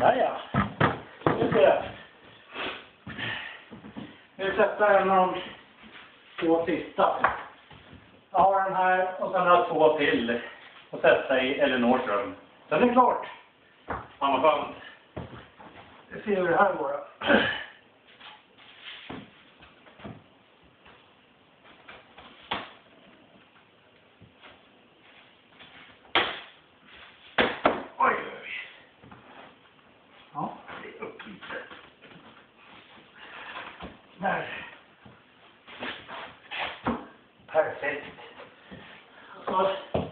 Ja, ja. Nu ska jag. Nu sätter jag en av de två sista. Jag har den här och sen har jag två till att sätta i Elinors rum. Sen är det klart. Fan vad skönt. Vi ser hur det här går då. Oj, oj, oj. Ja, det är upp lite. Där. Perfekt. Och så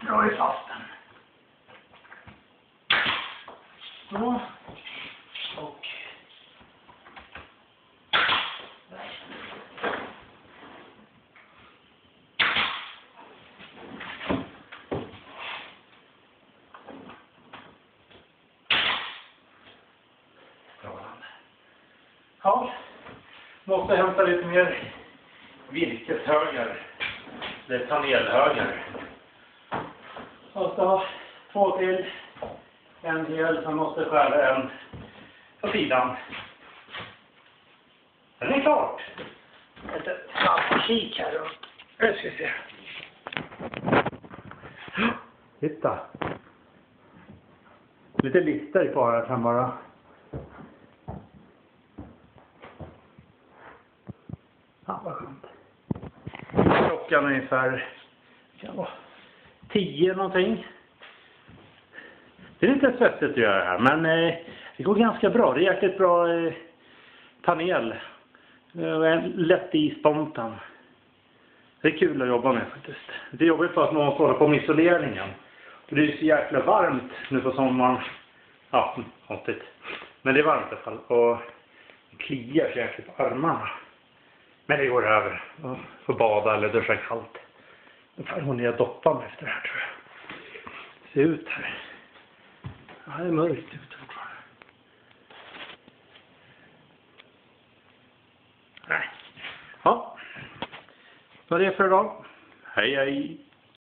drar vi fast den. Så. Och. Strålande. Ja, måste hämta lite mer virkeshögar. Eller panelhögar. Och så två till. En hel som måste skära en på sidan. Den är klart. Lite snabb kik här runt. Nu ska vi se. Titta. Lite lister kvar här sen bara. Ja. Klockan är ungefär kan vara tio någonting. Det är lite svettigt att göra det här, men eh, det går ganska bra. Det är jäkligt bra eh, panel. Eh, lätt isbomtan. Det är kul att jobba med faktiskt. Det är jobbigt för att man måste hålla på med isoleringen. Och det är så jäkla varmt nu på sommaren. Ja, mm, konstigt. Men det är varmt i alla fall. Och det kliar så jäkligt på armarna. Men det går över. Jag får bada eller duscha kallt. Nu får jag ner doppa mig efter det här tror jag. Se ut här. Ja, det är mörkt ute fortfarande. Nej. Ja. Det var det för idag. Hej hej.